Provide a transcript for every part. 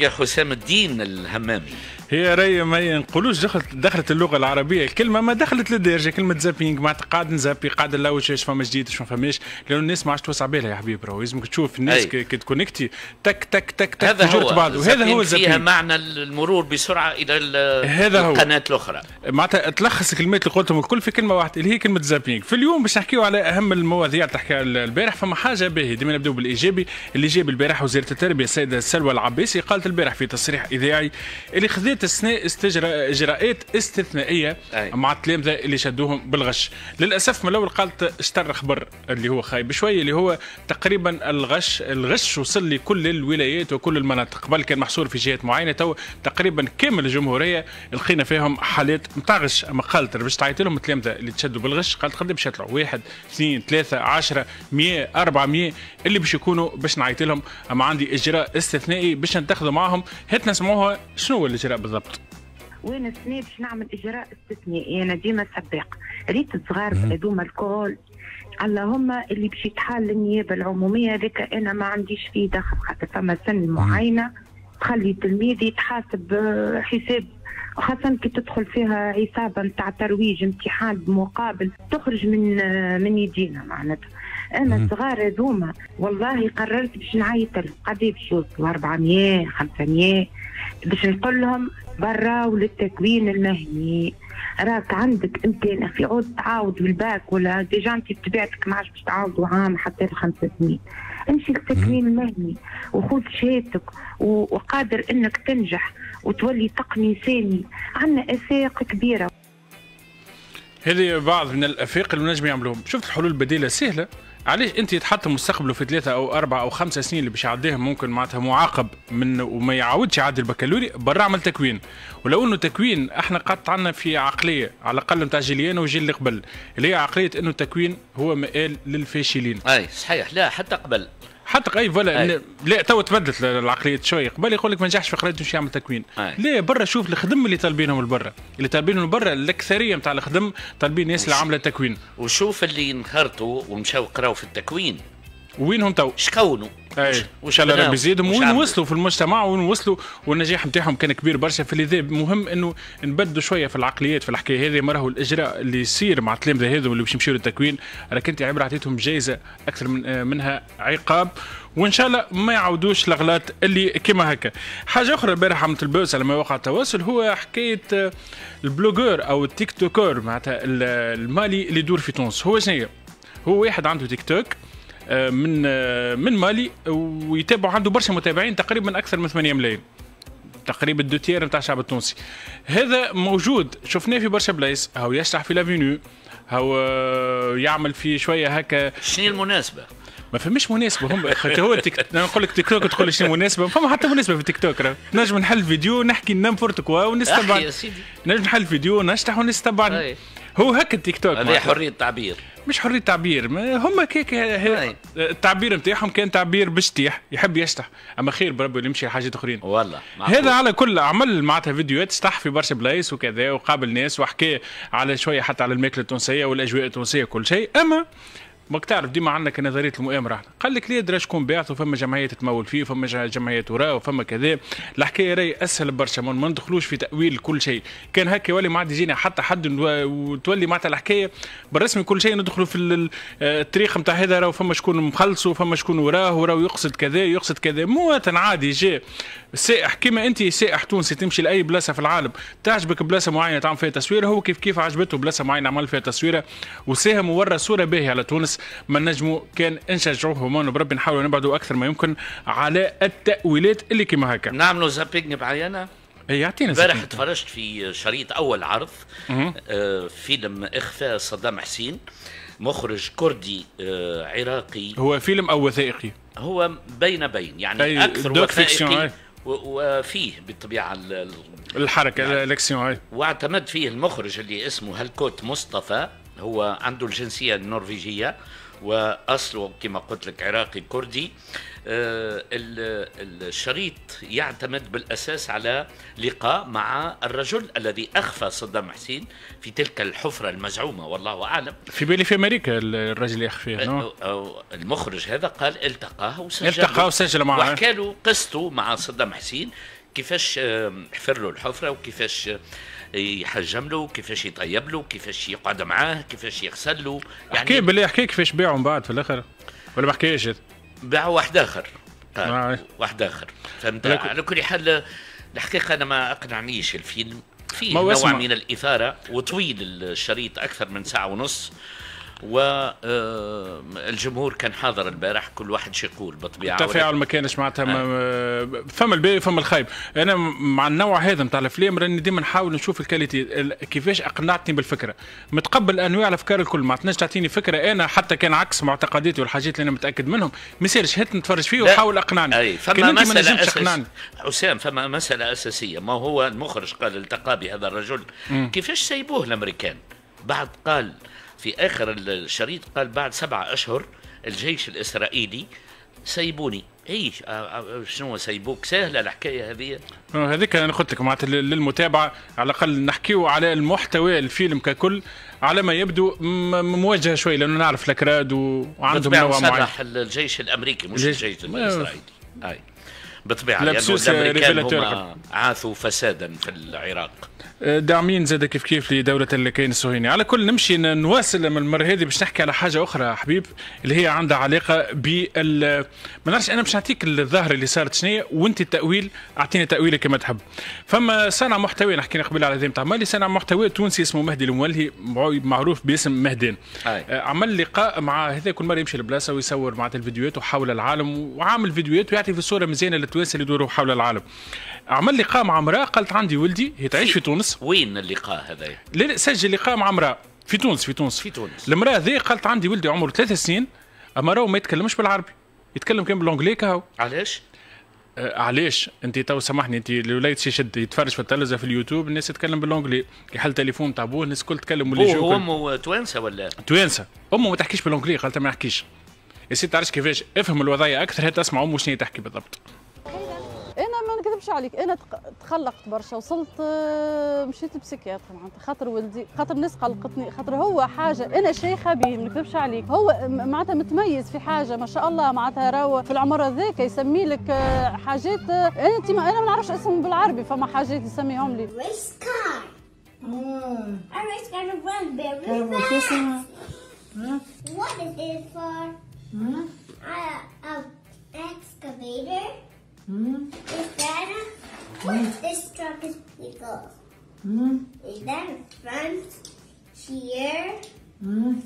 يا حسام الدين الهمامي. هي رأي ما نقولوش دخلت دخلت اللغة العربية. الكلمة ما دخلت للدارجه كلمة zapping معناتها قاعد نزابي قاعد نلوش إيش فما جديد إيش ما فماش. لأنه الناس ما عادش توسع بالها يا حبيبي راهو لازمك تشوف الناس كي تكونكتي تك تك تك تك هذا هو. بعض وهذا هو فيها معنى المرور بسرعة إلى هذا هو. القناة الأخرى. معناتها تلخص الكلمات اللي قلتهم الكل في كلمة واحدة اللي هي كلمة zapping في اليوم باش نحكيو على أهم المواضيع اللي تحكيها البارح فما حاجة باهي ديما نبدأو بالإيجابي. اللي جاب البارح وزيرة التربية السيدة سلوى العباسي قالت البارح في تصريح إذاعي اللي خذت السنة استجرا إجراءات استثنائية أي. مع التلامذة اللي شدوهم بالغش. للأسف من الأول قالت اشتر خبر اللي هو خايب شوية اللي هو تقريبا الغش الغش وصل لكل الولايات وكل المناطق. قبل كان محصور في جهات معينة تو تقريبا كامل الجمهورية لقينا فيهم حالات نتاع غش أما قالت باش تعيط لهم التلامذة اللي تشدوا بالغش قالت قد باش يطلعوا. واحد اثنين ثلاثة 10 100 400 اللي باش يكونوا باش نعيط لهم. أما عندي إجراء استثنائي باش نتخذوا معهم هات نسمعوها شنو الإجراء بالضبط؟ وين السنة باش نعمل إجراء استثنائي أنا ديما سباق ريت الصغار هذوما الكل. اللهم اللي باش يتحال النيابة العمومية هذاك أنا ما عنديش فيه دخل خاطر فما سن معينة. تخلي التلميذ يتحاسب حساب خاصة كي تدخل فيها عصابة نتاع ترويج امتحان بمقابل تخرج من من يدينا معناتها. أنا الصغار هذوما. والله قررت باش نعيط لهم قد باش يوصلوا 400 500 باش نقول لهم برا وللتكوين المهني. راك عندك إمكان أخي عود تعاود بالباك ولا déjà انت بطبيعتك ما عادش باش تعاودوا عام حتى لخمس سنين امشي للتكوين المهني وخذ شهادتك وقادر إنك تنجح وتولي تقني ثاني عندنا افاق كبيرة. هذه بعض من الأفاق اللي نجم يعملوهم. شفت الحلول البديلة؟ سهلة. علاش انت يتحط مستقبله في ثلاثة أو أربعة أو خمسة سنين اللي باش يعديهم ممكن معناتها معاقب من وما يعاودش يعدي البكالوريا برا عمل تكوين. ولو إنه تكوين إحنا قعدت عندنا في عقلية على الأقل نتاع جيليان والجيل اللي قبل اللي هي عقلية إنه التكوين هو مآل للفاشلين. أي صحيح. لا حتى قبل. حتى أي. voilà لا تو تبدلت العقلية شوية قبل يقول لك ما نجحش في قرايته باش يعمل تكوين. لا برا شوف الخدم اللي طالبينهم لبرا اللي طالبينهم لبرا الأكثرية نتاع الخدم طالبين ناس اللي عامله تكوين. وشوف اللي انخرطوا ومشاو قراو في التكوين. وينهم تو؟ شكونوا؟ أي. شاء الله ربي يزيدهم وين وصلوا في المجتمع وين وصلوا؟ والنجاح نتاعهم كان كبير برشا. فلذا مهم إنه نبدوا شوية في العقليات في الحكاية هذه. ما راهو الإجراء اللي يصير مع التلامذه هذو اللي باش يمشيوا للتكوين. راك أنت عبر عطيتهم جائزه أكثر من آه، منها عقاب. وإن شاء الله ما يعاودوش الأغلاط اللي كما هكا. حاجة أخرى البارح عملت ال buzz على مواقع التواصل هو حكاية آه، ال blogger أو ال TikToker معناتها المالي اللي يدور في تونس. هو شنو هو واحد عنده تيك توك. من آه، من مالي ويتابعوا عنده برشا متابعين تقريبا أكثر من 8 ملايين. تقريبا deux tiers نتاع الشعب التونسي. هذا موجود. شفناه في برشا بلايص. هو يشرح في l'avenue هو يعمل في شوية هكا. شنو المناسبة؟ ما فماش مناسبة. هم هو تيك... نقول لك تيك توك تقول شنو مناسبة. ما فما حتى مناسبة في تيك توك. نجم نحل فيديو نحكي n'importe quoi والناس تبع نجم نحل فيديو نشطح والناس تبع هو هكا التيك توك هذه حرية تعبير. مش حرية تعبير هم كيك التعبير نتاعهم كان تعبير بشطيح يحب يشطح. أما خير بربي يمشي لحاجات أخرين. والله هذا على كل عمل معناتها فيديوهات شطح في برشا بلايص وكذا وقابل ناس وحكى على شوية حتى على الماكلة التونسية والأجواء التونسية كل شيء. أما ماك تعرف ديما عندك نظرية المؤامرة. قال لك ليه درا شكون باعته فما جمعيات تمول فيه فما جمعيات وراه وفما كذا. الحكاية راهي أسهل برشا ما ندخلوش في تأويل كل شيء. كان هكا يولي ما عاد يجينا حتى حد وتولي معناتها الحكاية بالرسمي كل شيء ندخلوا في التاريخ نتاع هذا راه فما شكون مخلصه فما شكون وراه وراه يقصد كذا يقصد كذا. مواطن عادي جاء سائح كما انت سائح تونسي تمشي لأي بلاصة في العالم تعجبك بلاصة معينة تعمل فيها تصويره هو كيف كيف عجبته بلاصة معينة عمل فيها تصويرة. وساهم وورى صورة باهية على تونس. ما نجموا كان نشجعوه هما بربي نحاولوا نبعدوا أكثر ما يمكن على التأويلات اللي كما هكا. نعملوا zapping بعينه إي يعطينا امبارح تفرجت في شريط أول عرض آه فيلم إخفاء صدام حسين مخرج كردي آه عراقي. هو فيلم أو وثائقي؟ هو بين بين يعني أكثر وثائقي وفيه بالطبيعة الحركة يعني. الاكسيون واعتمد فيه المخرج اللي اسمه هلكوت مصطفى. هو عنده الجنسية النرويجية وأصله كما قلت لك عراقي كردي. آه، ال- الشريط يعتمد بالأساس على لقاء مع الرجل الذي أخفى صدام حسين في تلك الحفرة المزعومة والله أعلم. في بالي في أمريكا؟ أو- أو المخرج هذا قال التقاه وسجل. التقى وسجل معه. وحكى له قصته مع صدام حسين كيفاش آه، حفر له الحفرة وكيفاش يحجم له وكيفاش يطيب له وكيفاش يقعد معاه كيفاش يغسل له. يعني بالله حكي كيفاش باعوا من بعد في الآخر؟ ولا ما حكيش؟ باع واحد آخر. آه. قال واحد آخر. فهمت؟ على كل حال الحقيقة أنا ما أقنعنيش الفيلم. فيه نوع. من الإثارة وطويل الشريط أكثر من ساعة ونص. والجمهور كان حاضر البارح كل واحد شو يقول بالطبيعه التفاعل ما كانش معناتها ما- فما الباهي فما الخايب أنا مع النوع هذا نتاع الأفلام راني ديما نحاول نشوف الكاليتي ال- كيفاش أقنعتني بالفكرة. متقبل انواع الافكار الكل ما تنجم تعطيني فكرة أنا حتى كان عكس معتقداتي والحاجات اللي أنا متأكد منهم. ما يصيرش هات نتفرج فيه. وحاول أقنعني. أي فما نجمش أساس حسام فما مسألة أساسية. ما هو المخرج قال التقى بهذا الرجل. كيفاش سيبوه الأمريكان؟ بعد قال في آخر الشريط قال بعد سبعة أشهر الجيش الإسرائيلي سيبوني. اي شنو سيبوك؟ سهلة الحكاية هذه. هذيك أنا قلت لك معناتها لل- للمتابعة على الأقل نحكيو على المحتوى الفيلم ككل على ما يبدو م- موجه شوي لأنه نعرف الاكراد وعندهم نوع معين. الجيش الأمريكي مش الجيش- الإسرائيلي. أي. بالطبيعه لا لأنه بسوس الامريكان ريفيلاتور عاثوا فسادا في العراق. داعمين زاد كيف كيف لدولة الكيان الصهيوني على كل نمشي نواصل من المرة هذه باش نحكي على حاجة أخرى حبيب اللي هي عندها علاقة بال ما نعرفش أنا باش نعطيك الظاهرة اللي صارت شنية وأنت التأويل أعطيني تأويلك كما تحب. فما صانع محتوى نحكي قبل على ذي نتاع مالي صانع محتوى تونسي اسمه مهدي المولهي معروف باسم مهدان أي. آه، عمل لقاء مع هذا كل مرة يمشي لبلاصة ويصور معناتها الفيديوهات حول العالم وعامل فيديوهات ويعطي في صورة مزيانة للتوانسة اللي يدوروا حول العالم. عمل لقاء مع امرأة قالت عندي ولدي هي تعيش في تونس. وين اللقاء هذا؟ لا لا سجل لقاء مع امرأة في تونس في تونس. في تونس. المراه ذي قالت عندي ولدي عمره ثلاث سنين أما راهو ما يتكلمش بالعربي يتكلم كان بالانجلي كهو. علاش؟ آه علاش؟ أنت تو سامحني أنت الولاد يشد يتفرج في التلفزة في اليوتيوب الناس تتكلم بالانجلي يحل تليفون تاع بوه الناس الكل تتكلم واللي يجوا. امه توانسة ولا؟ توانسة. أمه ما تحكيش بالانجلي قالت ما يحكيش. يا سيدي تعرفش كيفاش؟ افهم الوضعية أكثر هات أسمع أمه شنو هي تحكي بالضبط. نكذبش عليك أنا تخلقت برشا وصلت آه، مشيت لبسيكياتر معناتها خاطر ولدي خاطر الناس قلقتني خاطر هو حاجة أنا شيخة به ما نكذبش عليك هو معناتها متميز في حاجة ما شاء الله معناتها راهو في العمر هذاك يسمي لك آه، حاجات آه، انت ما أنا ما نعرفش اسمهم بالعربي فما حاجات يسميهم لي. What is it for? Excavator. That a? This truck is big of? Is that a front chair? Hmm?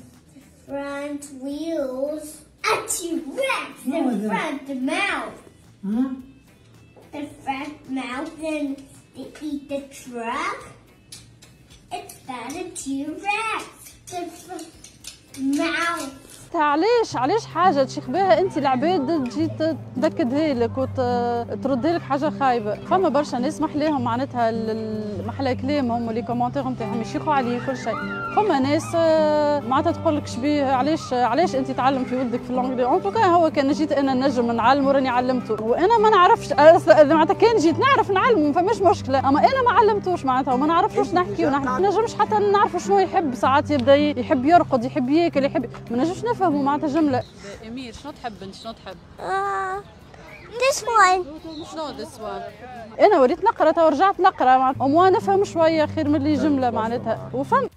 Front wheels. A T-Rex. The front mouth. Hmm? The front mouth and they eat the truck. It's got a T-Rex. The front mouth. تا علاش؟ علاش حاجة؟ تشيخ بها انت العباد تجي ت- تنكدها لك وتردها لك حاجة خايبة. فما برشا ناس محلاهم معناتها محلى كلامهم ولي commentaire نتاعهم يشيخوا عليه كل شيء. فما ناس آه، معناتها تقول لك شبيه علاش؟ علاش انت تعلم في ولدك في l'anglais en tout cas هو كان جيت أنا نجم نعلمه راني علمته. وأنا ما نعرفش أس- معناتها كان جيت نعرف نعلمه ما فماش مشكلة. أما أنا ما علمتوش معناتها وما نعرفوش نحكي ونحكي. ما نجمش حتى نعرفوا شنو يحب. ساعات يبدأ يحب يرقد يحب ياكل يحب. ما نجمش نفهموا معناتها جملة. إمير شنو تحب انت شنو تحب؟ Uh, this one. شنو this أنا وليت نقرا تو رجعت نقرا معناتها وموا نفهم شوية خير من اللي جملة معناتها. وفهم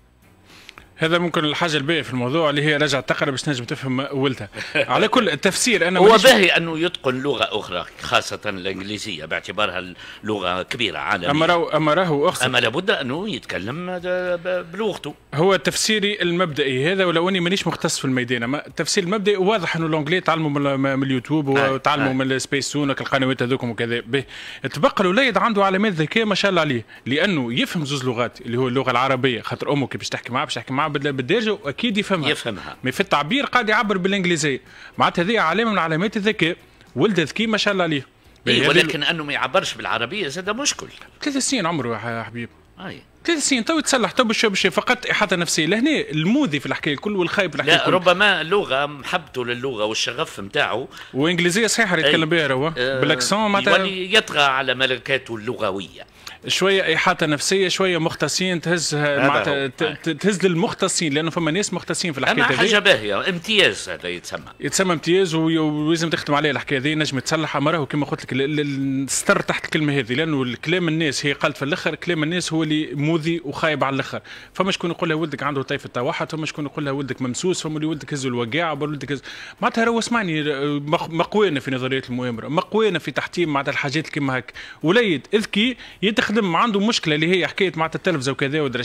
هذا ممكن الحاجة الباقيه في الموضوع اللي هي رجعت تقرأ باش تنجم تفهم ولدها. على كل التفسير أنا هو باهي أنه يتقن لغة أخرى خاصة الإنجليزية باعتبارها لغة كبيرة عالمية. أما راهو أما راهو اقصد أما لابد أنه يتكلم بلغته. هو تفسيري المبدئي هذا ولو أني مانيش مختص في الميدان أما التفسير المبدئي واضح أنه الانجلي تعلموا من, اليوتيوب آه، وتعلموا آه. من السبيس تونك القنوات هذوكم وكذا. به. تبقى الوليد عنده علامات ذكاء ما شاء الله عليه لأنه يفهم زوز لغات اللي هو اللغة العربية خاطر أمه كي باش تحكي معاه باش تحكي معاه بال- بالدارجة وأكيد يفهمها. يفهمها. mais في التعبير قاعد يعبر بالإنجليزية. معناتها هذه علامه من علامات الذكاء ولد ذكي ما شاء الله عليه. إيه ولكن أنه ما يعبرش بالعربية زاد مشكل. ثلاث سنين عمره يا حبيب. أي. ثلاث سنين تو يتصلح تو باش باش فقط إحاطة نفسية. لهنا الموذي في الحكاية الكل والخايب في الحكاية لا الكل. ربما اللغة محبته للغة والشغف نتاعو وإنجليزية صحيح اللي يتكلم بها هو آه، بال accent معناتها يولي يطغى على ملكاته اللغوية. شوية احاطه نفسية شوية مختصين تهزها هذا معناتها هو. ت- ت- تهز للمختصين لأنه فما ناس مختصين في الحكاية حاجة هذه. باهية امتياز هذا يتسمى. يتسمى امتياز ولازم تختم عليه الحكاية هذه نجم تصلح اما راهو كما قلت لك ال- ال- الستر تحت الكلمة هذه لأنه الكلام الناس هي قالت في الأخر كلام الناس هو اللي موذي وخايب على الأخر. فما شكون يقول لها ولدك عنده طيف التوحد فما شكون يقول لها ولدك ممسوس فما اللي ولدك هز الوقاع بل ولدك هز معناتها راهو اسمعني مق- مقوينا في نظريه المؤامرة مقوينا في تحتيم معناتها الحاجات كيما هك وليد إذكي يتخدم عنده مشكلة اللي هي حكاية معناتها التلفزة وكذا ودرا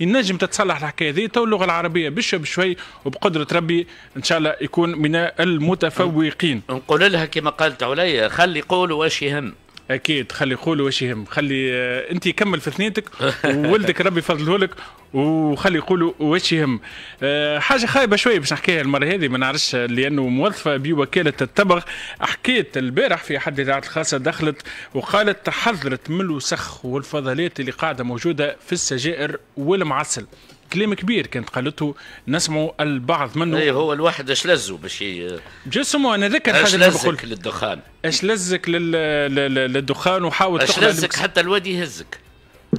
ينجم تتصلح الحكاية هذه تو اللغة العربية بشوي بشوي وبقدرة ربي إن شاء الله يكون من المتفوقين. نقول لها كما قالت عليا خلي يقولوا واش يهم. أكيد. خلي يقولوا واش يهم. خلي آه، أنت كمل في ثنيتك وولدك ربي يفضله لك وخلي يقولوا واش يهم. آه، حاجة خايبة شوية باش نحكيها المرة هذه ما نعرفش لأنه موظفة بوكالة التبغ حكيت البارح في حد الاذاعه الخاصة دخلت وقالت حذرت من الوسخ والفضلات اللي قاعدة موجودة في السجائر والمعسل. كلام كبير كانت قالته نسمعوا البعض منه. اي هو الواحد اش لزو باش ي- جسمه أنا ذكر اش حاجة بقول لزك للدخان؟ اش لزك لل... لل... للدخان وحاول اش لزك؟ حتى الواد يهزك.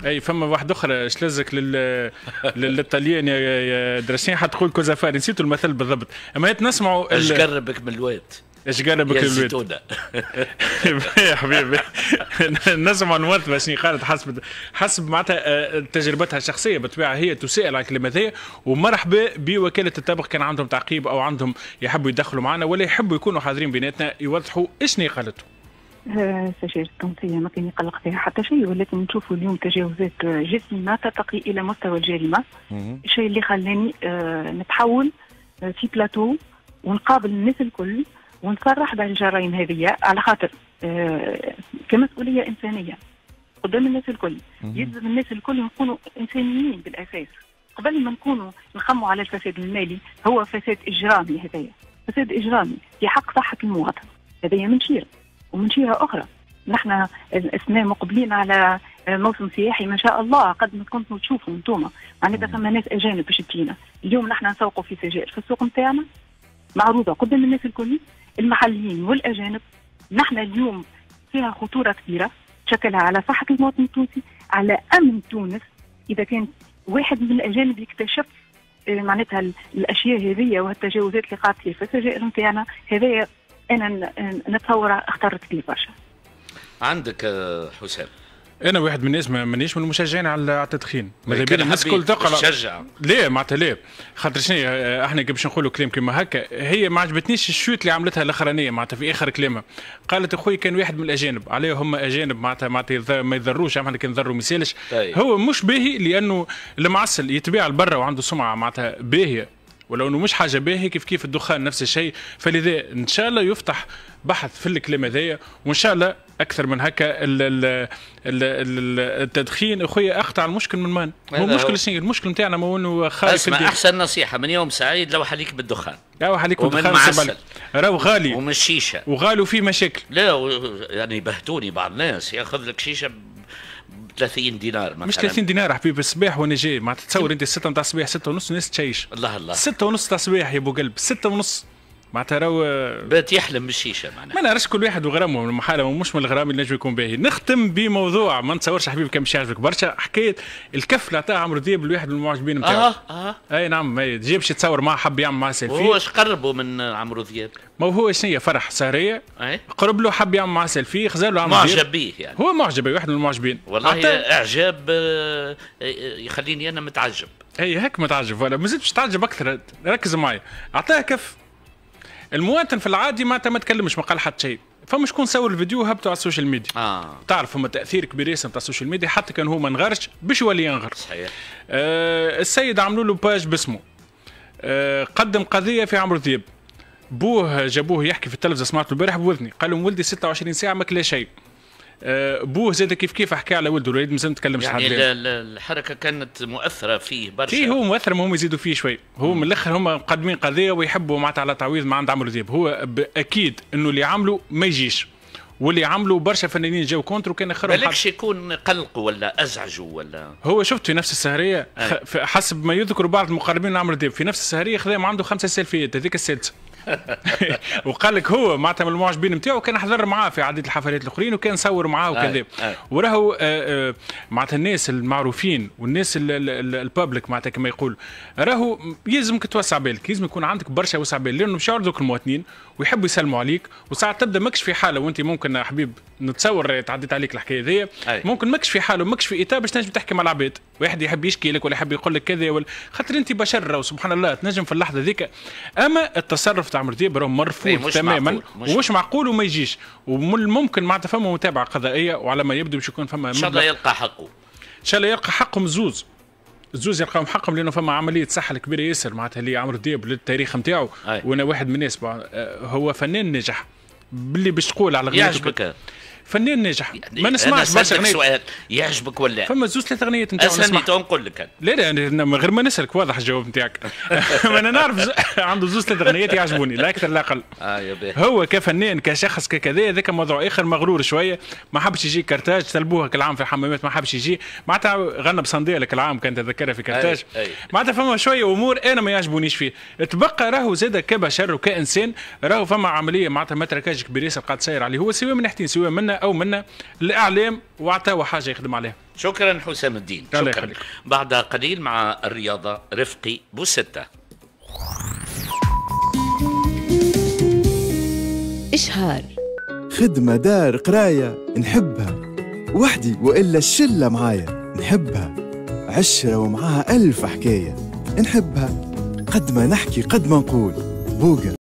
أي فما واحد أخرى اش لزك لل لل- للطليان يا درسين حتقول كوزافاري نسيتوا المثل بالضبط. أما نسمعوا اش قربك من الواد؟ يا الولاد الزيتونة. يا حبيبي. نسمع الموظفه شنو قالت حسب حسب معناتها آه، تجربتها الشخصية بالطبيعه هي تسائل على الكلمات هي. ومرحبا بوكالة التبغ كان عندهم تعقيب أو عندهم يحبوا يدخلوا معنا ولا يحبوا يكونوا حاضرين بيناتنا يوضحوا إيش قالته آه، السجائر التونسية ما كان يقلق فيها حتى شيء ولكن نشوفوا اليوم تجاوزات آه، جسيمة ترتقي إلى مستوى الجريمة. الشيء اللي خلاني آه، نتحول آه، في بلاتو ونقابل الناس الكل. ونصرح بالجرائم هذه على خاطر آه، كمسؤولية إنسانية. قدام الناس الكل. يلزم الناس الكل يكونوا إنسانيين بالأساس قبل ما نكونوا نخموا على الفساد المالي هو فساد إجرامي هذايا. فساد إجرامي. في حق صحة المواطن. هذايا من شيرة ومن جهه أخرى. نحن السنة مقبلين على موسم سياحي ما شاء الله قد ما كنتوا تشوفوا أنتم معناتها ثم ناس أجانب باش تجينا. اليوم نحن نسوقوا في سجائر في السوق نتاعنا؟ معروضة. قدام الناس الكل؟ المحليين والأجانب. نحن اليوم فيها خطورة كبيرة تشكلها على صحة المواطن التونسي على أمن تونس. إذا كان واحد من الأجانب يكتشف آه، معناتها ال- الأشياء هذه والتجاوزات اللي قاعد في السجائر نتاعنا هذايا أنا نتصور الخطر كبير برشا. عندك آه، حسام. أنا واحد من الناس ما- مانيش من المشجعين على التدخين. ماذا بينا الناس الكل تقرا تشجع. ليه؟ معناتها ليه؟ خاطر شنو؟ إحنا كي باش نقولوا كلام كيما هكا هي ما عجبتنيش ال chute اللي عملتها الأخرانية معناتها في آخر كلامها. قالت أخوي كان واحد من الأجانب. عليه هم أجانب معناتها معناتها ما يضروش إحنا كان نضروا ما يسالش طيب. هو مش باهي لأنه المعسل يتباع لبرا وعنده سمعة معناتها باهية. ولو إنه مش حاجة باهيه كيف كيف الدخان نفس الشيء. فلذا إن شاء الله يفتح بحث في الكلام هذايا وإن شاء الله أكثر من هكا ال ال ال ال التدخين. أخويا اخطا المشكل من مان هو. المشكل شنو المشكل نتاعنا ما هو انه خايف أسمع. أحسن نصيحة من يوم سعيد لو حليك بالدخان. يا عليكم ومن دخان معسل. راهو غالي. ومن الشيشه وغالي وفيه مشاكل. لا يعني بهتوني بعض الناس ياخذ لك شيشة 30 دينار مثلا. مش 30 دينار حبيبي الصباح وأنا جاي ما تتصور انت 6 نتاع الصباح 6 ونص الناس تشيش الله الله. 6 ونص تاع الصباح يا ابو قلب 6 ونص. معناتها راهو بات يحلم بالشيشة معناها. ما نعرفش كل واحد وغرامه من المحاله مش من الغرام اللي نجم يكون باهي نختم بموضوع ما نتصورش حبيبي كان باش يعجبك برشا حكايه الكف اللي عطاها عمرو دياب لواحد من المعجبين نتاعو آه آه أي نعم اي جاب باش يتصور معاه حب يعمل معاه سيلفي. إيش قربوا من عمرو دياب؟ ما هو شنو هي؟ فرح سهرية. أي. قرب له حب يعمل معاه سيلفي خزر له عمرو دياب. معجب به يعني. هو معجب واحد من المعجبين. والله عطاه- إعجاب آه، آه، يخليني أنا متعجب. اي هيك متعجب. ولا ما زدتش تعجب أكثر. ركز معي اعطاه كف. المواطن في العادي ما ما تكلمش ما قال حتى شيء. فما شكون صور الفيديو هبطوا على ال social media. آه. تعرف فما تأثير كبير ياسر تاع ال social media حتى كان هو ما نغرش باش يولي ينغر. صحيح. آه السيد عملوا له page باسمه. آه قدم قضية في عمرو دياب. بوه جابوه يحكي في التلفزة سمعته البارح بوذني. قال لهم ولدي 26 ساعة ما كلا شيء. آه بوه زاد كيف كيف حكى على ولده؟ الوليد مازال ما تكلمش يعني الحركة كانت مؤثرة فيه برشا. فيه هو مؤثر ما هم يزيدوا فيه شوي. هو من الأخر هم مقدمين قضية ويحبوا معناتها على تعويض ما عند عمرو دياب هو أكيد إنه اللي عمله ما يجيش. واللي عملوا برشا فنانين جاو contre وكان آخرهم بالكش يكون قلقوا ولا ازعجوا ولا؟ هو شفت في نفس السهرية أي. حسب ما يذكر بعض المقربين عمرو دياب في نفس السهرية خذا عنده خمسة سيلفيات هذيك السادسة. وقال لك هو معناتها من المعجبين نتاعو كان حضر معاه في عديد الحفلات الأخرين وكان صور معاه وكذا. وراهو آه، آه، معناتها الناس المعروفين والناس ال- ال- ال- البابليك معناتها كما يقول راهو يلزمك توسع بالك لازم يكون عندك برشا وسع بال لأنه مش يعرضوك المواطنين ويحبوا يسلموا عليك وساعات تبدأ ماكش في حالة وأنت ممكن يا حبيب نتصور تعديت عليك الحكاية ذي. ممكن ماكش في حاله ماكش في اطار باش تنجم تحكي مع العباد واحد يحب يشكي لك ولا يحب يقول لك كذا ولا خاطر أنت بشر وسبحان الله تنجم في اللحظة ذيك أما التصرف تاع عمرو دياب راهو مرفوض تماما معقول، مش ومش معقول وما يجيش. ومن الممكن معناتها فما متابعة قضائية وعلى ما يبدو باش يكون فما إن شاء الله يلقى حقه. إن شاء الله يلقى حقهم زوز زوز يلقاهم حقهم لأنه فما عملية سحل كبيرة ياسر معناتها اللي عمرو دياب للتاريخ نتاعو. وأنا واحد من الناس هو فنان ناجح. باللي باش تقول على غنيته كده. يعجبك فنان ناجح. ما نسمعش برشا سألتك غنية سؤال يعجبك ولا فما زوز ثلاث اغنيات نتاعو اسهل نسمع. تو نقول لك. لا لا أنا من غير ما نسألك واضح الجواب نتاعك. ما أنا نعرف عنده زوز ثلاث أغنيات يعجبوني لا أكثر لا أقل. باهي هو كفنان كشخص ككذا ذاك موضوع آخر مغرور شوية. ما حبش يجي كرتاج طلبوها كل عام في الحمامات ما حبش يجي. معناتها غنى بصنديق كل عام كان تذكرها في كرتاج. معناتها فما شوية أمور أنا ما يعجبونيش فيه. تبقى راهو زاد كبشر وكإنسان راهو فما عملية معناتها matraquage كبير ياسر قاعد ساير عليه. هو سواء من ناحيتين سواء منا أو منا الإعلام وعطاوه حاجة يخدم عليها شكرا حسام الدين. الله شكرا. يخليك. بعد قليل مع الرياضة رفقي بوستة إشهار. خدمة دار قراية نحبها. وحدي وإلا الشلة معايا نحبها. عشرة ومعاها ألف حكاية نحبها. قد ما نحكي قد ما نقول. بوقا